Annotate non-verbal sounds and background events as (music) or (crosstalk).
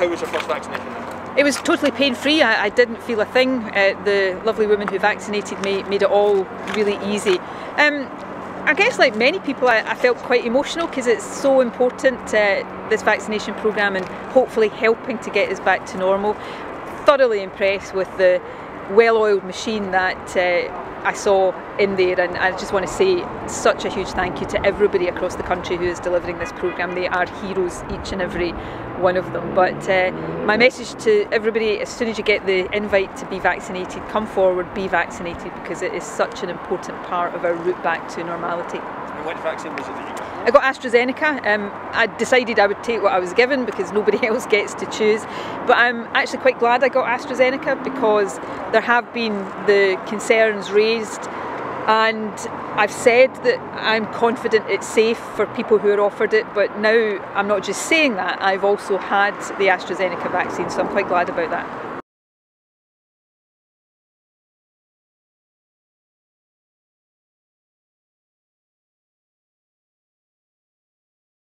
how was your first vaccination? It was totally pain free. I, I, didn't feel a thing. Uh, the lovely woman who vaccinated me made it all really easy. Um, I guess, like many people, I, I felt quite emotional because it's so important, uh, this vaccination programme, and hopefully helping to get us back to normal. Thoroughly impressed with the well oiled machine that uh, I saw in there, and I just want to say such a huge thank you to everybody across the country who is delivering this programme. They are heroes, each and every one of them. But uh, my message to everybody as soon as you get the invite to be vaccinated, come forward, be vaccinated because it is such an important part of our route back to normality. Vaccine was it that you got? I got AstraZeneca. Um, I decided I would take what I was given because (laughs) nobody (laughs) else gets to choose. But I'm actually quite glad I got AstraZeneca because there have been the concerns raised and I've said that I'm confident it's safe for people who are offered it, but now I'm not just saying that, I've also had the AstraZeneca vaccine, so I'm quite glad about that.